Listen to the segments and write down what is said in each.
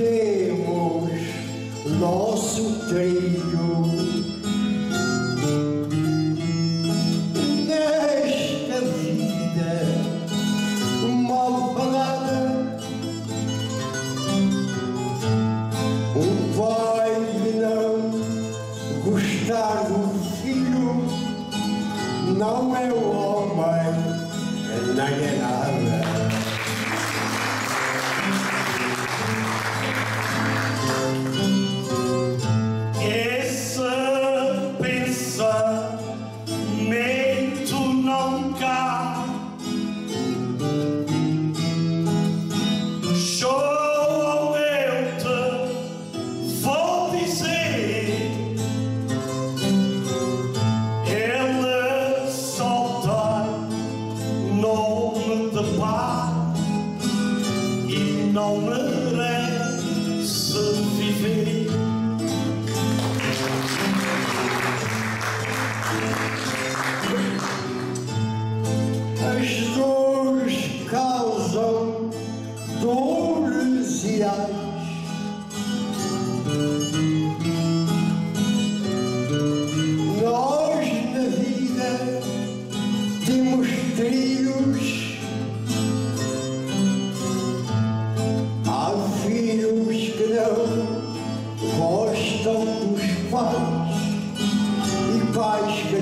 temos nosso trilho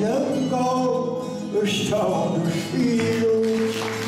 能够笑得自由。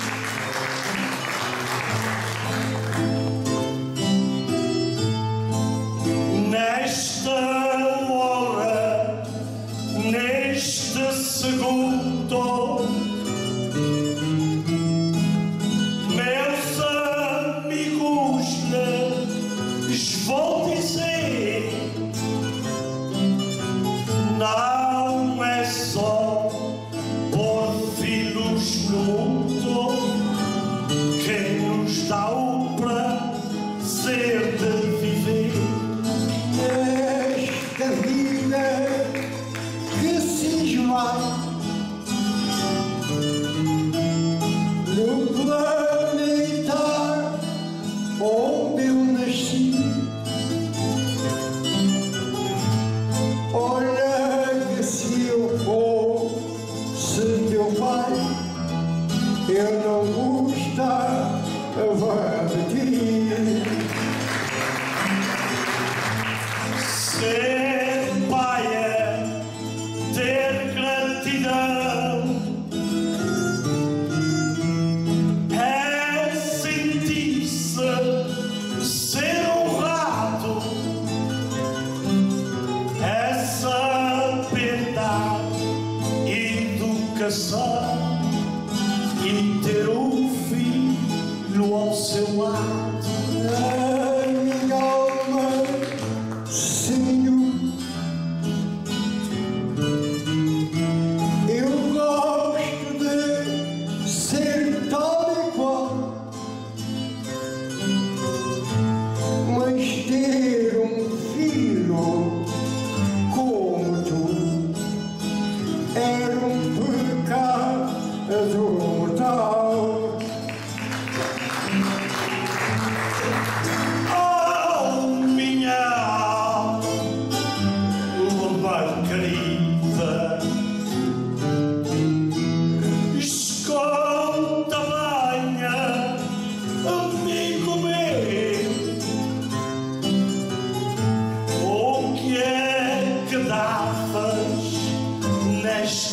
seu lado.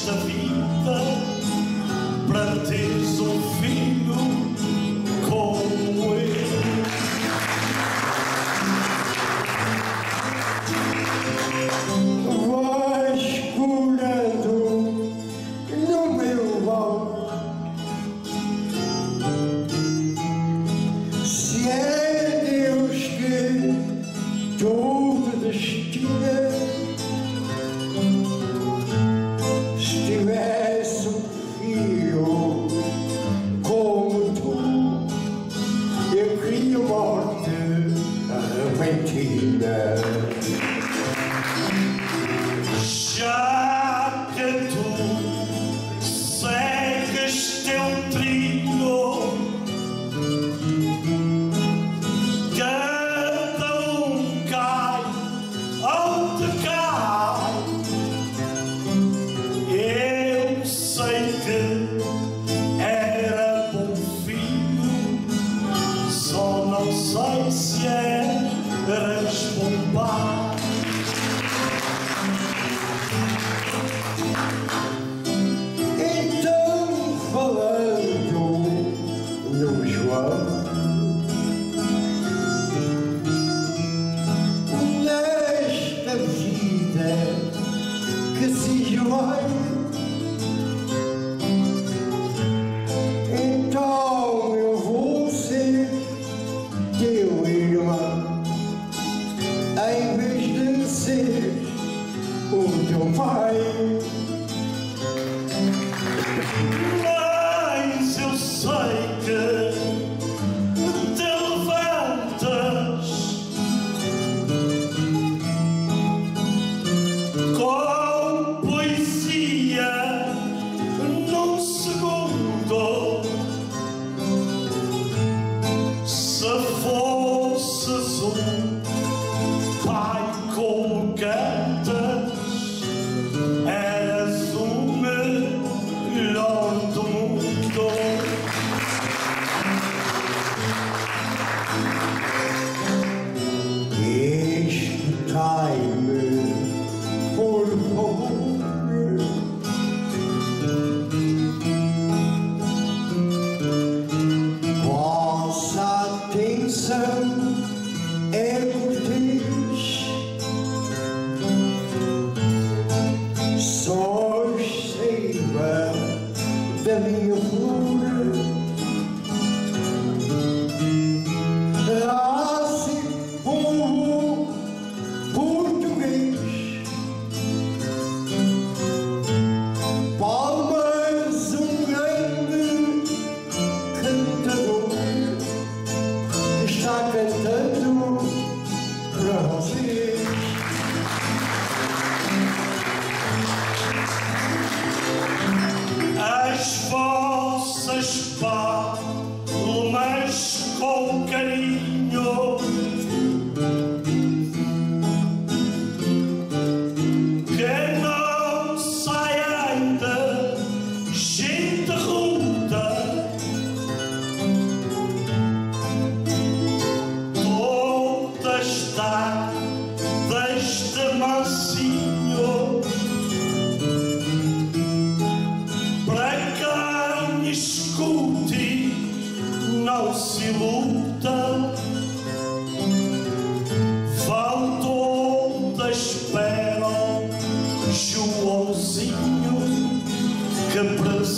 Santo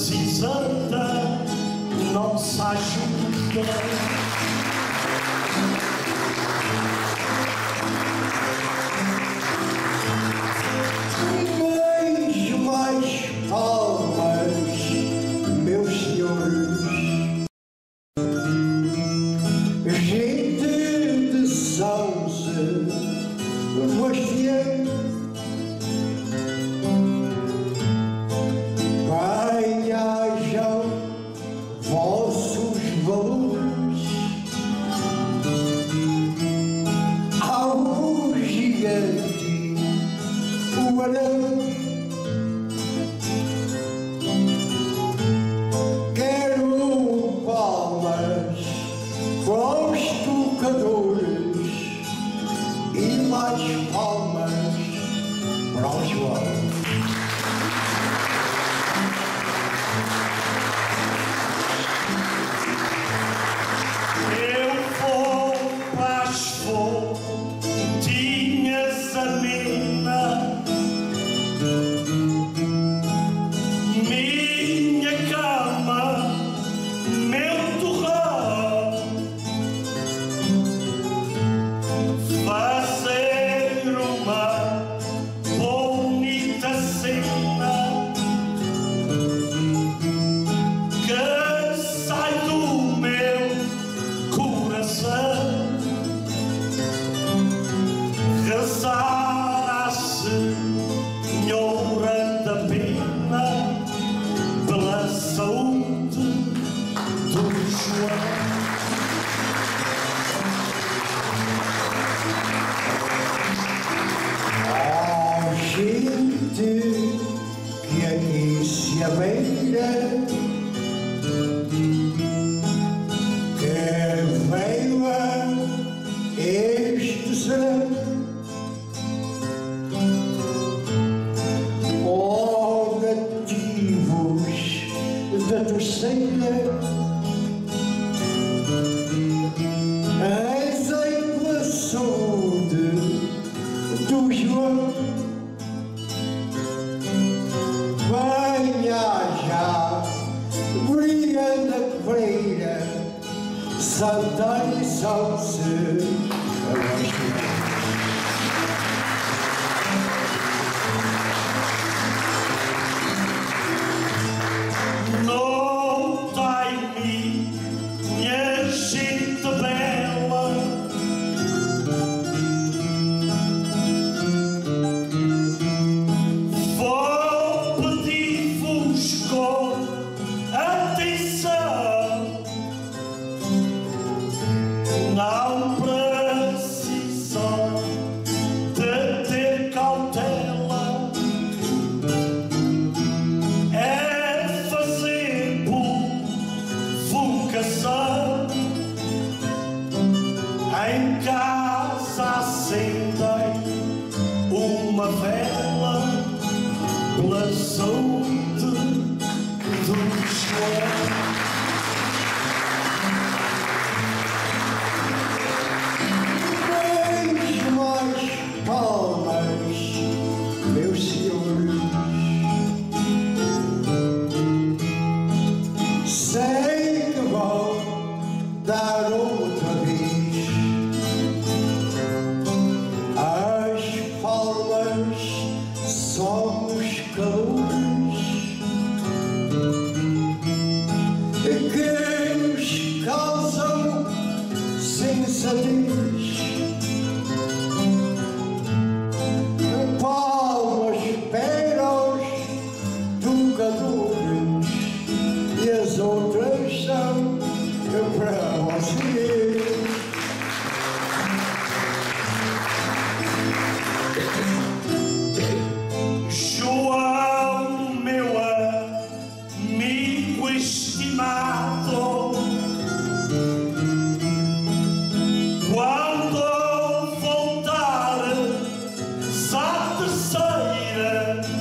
precisando, nossa ajuda. who Quero palmas para os tocadores e mais palmas para os jovens vetersek de Hij zei me zorgde, doe je Vaya ya, vrienden en vrede, zal daar final the silence.